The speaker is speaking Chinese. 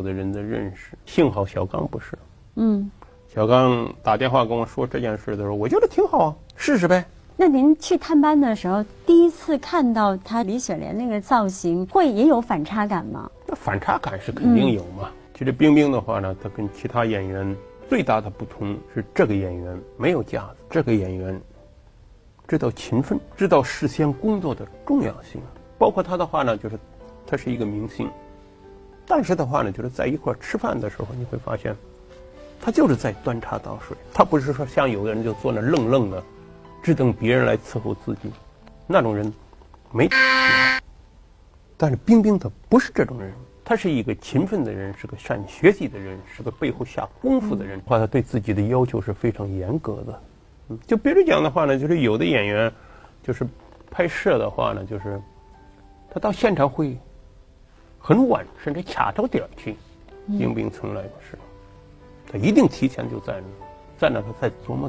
有的人的认识。幸好小刚不是，嗯，小刚打电话跟我说这件事的时候，我觉得挺好啊，试试呗。那您去探班的时候，第一次看到他李雪莲那个造型，会也有反差感吗？那反差感是肯定有嘛。其实冰冰的话呢，她跟其他演员最大的不同是，这个演员没有架子，这个演员知道勤奋，知道事先工作的重要性。包括他的话呢，就是他是一个明星，但是的话呢，就是在一块吃饭的时候，你会发现，他就是在端茶倒水，他不是说像有的人就坐那愣愣的。只等别人来伺候自己，那种人没。但是冰冰她不是这种人，她是一个勤奋的人，是个善学习的人，是个背后下功夫的人。话她对自己的要求是非常严格的。嗯，就别人讲的话呢，就是有的演员，就是拍摄的话呢，就是他到现场会很晚，甚至卡着点去。应兵从来不是，他一定提前就在那，在那他在琢磨。